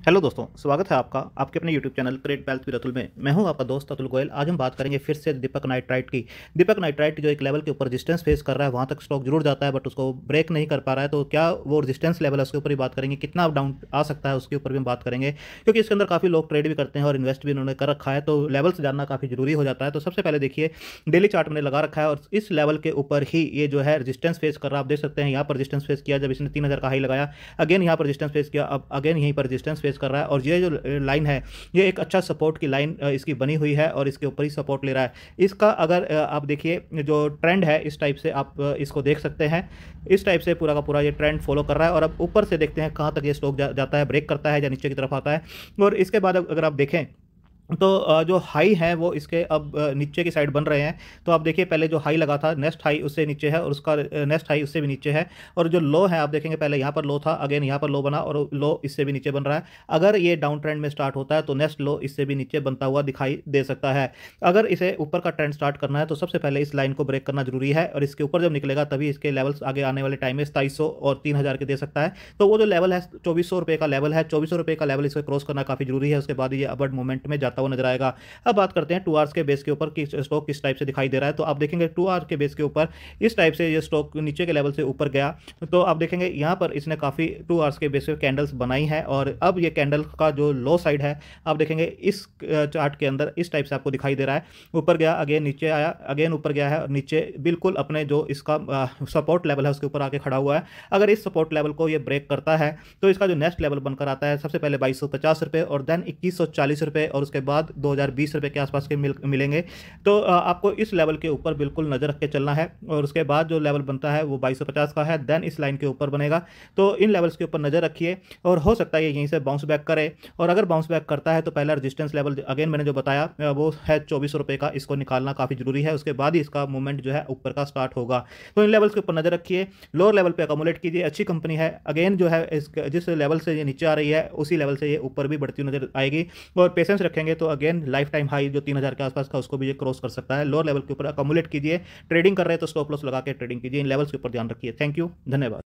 Hello दोस्तों, स्वागत है आपका आपके अपने YouTube channel cred wealth with Atul में। मैं हूँ आपका दोस्त अतुल गोयल। आज हम बात करेंगे फिर से दीपक नाइट्राइट की। दीपक नाइट्राइट जो एक लेवल के ऊपर रेजिस्टेंस फेस कर रहा है, वहाँ तक स्टॉक ज़रूर जाता है बट उसको ब्रेक नहीं कर पा रहा है। तो क्या वो रेजिस्टेंस लेवल है, उसके ऊपर ही बात करेंगे। कितना डाउन आ सकता है, उसके ऊपर भी हम बात करेंगे। क्योंकि इसके अंदर काफ़ी लोग ट्रेड भी करते हैं और इन्वेस्ट भी उन्होंने कर रखा है तो लेवल्स जानना काफ़ी ज़रूरी हो जाता है। तो सबसे पहले देखिए डेली चार्ट मैंने लगा रखा है और इस लेवल के ऊपर ही ये जो है रजिस्टेंस फेस कर रहा है। आप देख सकते हैं, यहाँ पर रजिस्टेंस फेस किया, जब इसने तीन का हाई लगाया अगेन यहाँ पर रजिस्टेंस फेस किया, अब अगेन यहीं पर रजिस्टेंस फेस कर रहा है और ये जो लाइन है ये एक अच्छा सपोर्ट की लाइन इसकी बनी हुई है और इसके ऊपर ही सपोर्ट ले रहा है। इसका अगर आप देखिए जो ट्रेंड है इस टाइप से आप इसको देख सकते हैं। इस टाइप से पूरा का पूरा ये ट्रेंड फॉलो कर रहा है और अब ऊपर से देखते हैं कहाँ तक ये स्टॉक जा, जाता है ब्रेक करता है या नीचे की तरफ़ आता है। और इसके बाद अगर आप देखें तो जो हाई है वो इसके अब नीचे की साइड बन रहे हैं। तो आप देखिए, पहले जो हाई लगा था नेक्स्ट हाई उससे नीचे है और उसका नेक्स्ट हाई उससे भी नीचे है। और जो लो है, आप देखेंगे पहले यहाँ पर लो था अगेन यहाँ पर लो बना और लो इससे भी नीचे बन रहा है। अगर ये डाउन ट्रेंड में स्टार्ट होता है तो नेक्स्ट लो इससे भी नीचे बनता हुआ दिखाई दे सकता है। अगर इसे ऊपर का ट्रेंड स्टार्ट करना है तो सबसे पहले इस लाइन को ब्रेक करना ज़रूरी है और इसके ऊपर जब निकलेगा, तभी इसके लेवल्स आगे आने वाले टाइम में सताईस और तीन हज़ार के दे सकता है। तो वो जो लेवल है, चौबीस का लेवल है, चौबीस का लेवल इसे क्रॉस करना काफ़ी ज़रूरी है। उसके बाद ये अबर्ड मूवमेंट में जाता हुआ नज़र आएगा। अब बात करते हैं टू आवर्स के बेस के ऊपर कि स्टॉक किस टाइप से दिखाई दे रहा है। तो आप देखेंगे टू आवर के बेस के ऊपर इस टाइप से ये स्टॉक नीचे के लेवल से ऊपर गया। तो आप देखेंगे यहाँ पर इसने काफ़ी टू आवर्स के बेस पे कैंडल्स बनाई है और अब ये कैंडल का जो लो साइड है, आप देखेंगे इस चार्ट के अंदर इस टाइप से आपको दिखाई दे रहा है। ऊपर गया अगेन नीचे आया अगेन ऊपर गया है और नीचे बिल्कुल अपने जो इसका सपोर्ट लेवल है उसके ऊपर आके खड़ा हुआ है। अगर इस सपोर्ट लेवल को ये ब्रेक करता है तो इसका जो नेक्स्ट लेवल बनकर आता है, सबसे पहले बाईस रुपये और देन इक्कीस रुपये और उसके बाद दो हज़ार के आसपास के मिल, मिलेंगे। तो आपको इस लेवल के ऊपर बिल्कुल नज़र रख के चलना है और उसके बाद जो लेवल बनता है वो बाईस का है, देन इस लाइन के ऊपर बनेगा। तो इन लेवल्स के ऊपर नज़र रखिए और हो सकता है यहीं से बाउंस बैक करे और अगर बाउंस बैक करता है तो पहला रजिस्टेंस लेवल अगेन मैंने जो बताया वो है चौबीस का, इसको निकालना काफ़ी ज़रूरी है। उसके बाद ही इसका मूवमेंट जो है ऊपर का स्टार्ट होगा। तो इन लेवल्स के ऊपर नज़र रखिए लोअर लेवल पर अकोमोलेट कीजिए, अच्छी कंपनी है। अगेन जो है इस, जिस लेवल से ये नीचे आ रही है, उसी लेवल से ये ऊपर भी बढ़ती नज़र आएगी और पेशेंस रखेंगे तो अगेन लाइफ टाइम हाई जो तीन हज़ार के आसपास का उसको भी ये क्रॉस कर सकता है। लोअर लेवल के ऊपर अकोमुलेट कीजिए। ट्रेडिंग कर रहे हैं तो स्टॉप लॉस लगा के ट्रेडिंग कीजिए। इन लेवल्स के ऊपर ध्यान रखिए। थैंक यू धन्यवाद।